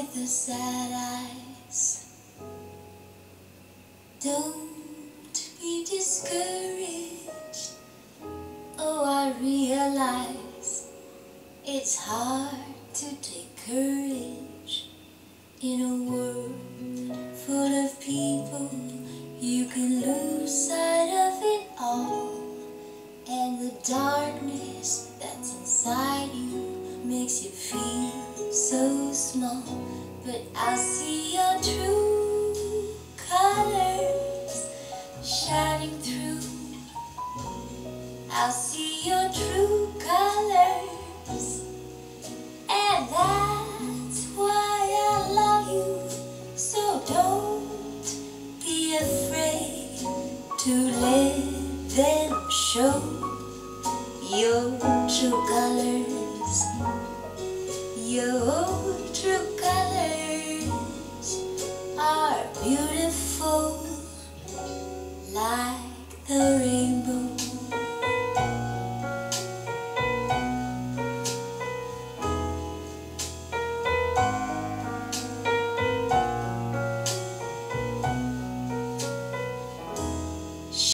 with the sad eyes. Don't be discouraged. Oh, I realize it's hard to take courage in a world full of people. You can lose sight so small. But I see your true colors shining through. I see your true colors, and that's why I love you. So don't be afraid to let them show your true colors. Beautiful like the rainbow.